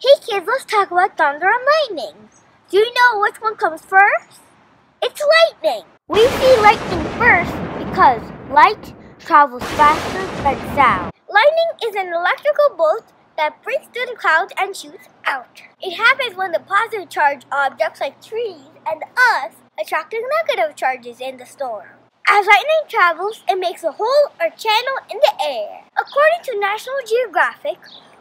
Hey kids, let's talk about thunder and lightning. Do you know which one comes first? It's lightning. We see lightning first because light travels faster than sound. Lightning is an electrical bolt that breaks through the clouds and shoots out. It happens when the positive charge objects like trees and us attract the negative charges in the storm. As lightning travels, it makes a hole or channel in the air. According to National Geographic,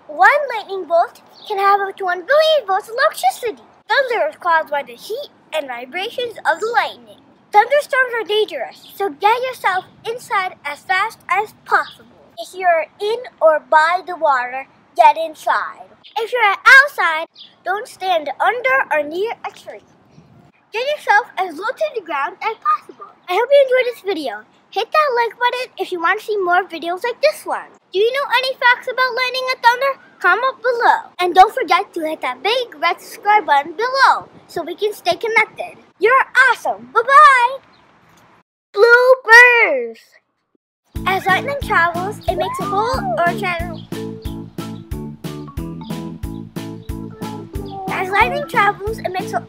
one lightning bolt can have up to 1 billion volts of electricity. Thunder is caused by the heat and vibrations of the lightning. Thunderstorms are dangerous, so get yourself inside as fast as possible. If you're in or by the water, get inside. If you're outside, don't stand under or near a tree. Get yourself as low to the ground as possible. I hope you enjoyed this video. Hit that like button if you want to see more videos like this one. Do you know any facts about lightning and thunder? Comment below. And don't forget to hit that big red subscribe button below so we can stay connected. You're awesome. Bye-bye. Bloopers. As lightning travels, it makes a hole or a channel. As lightning travels, it makes a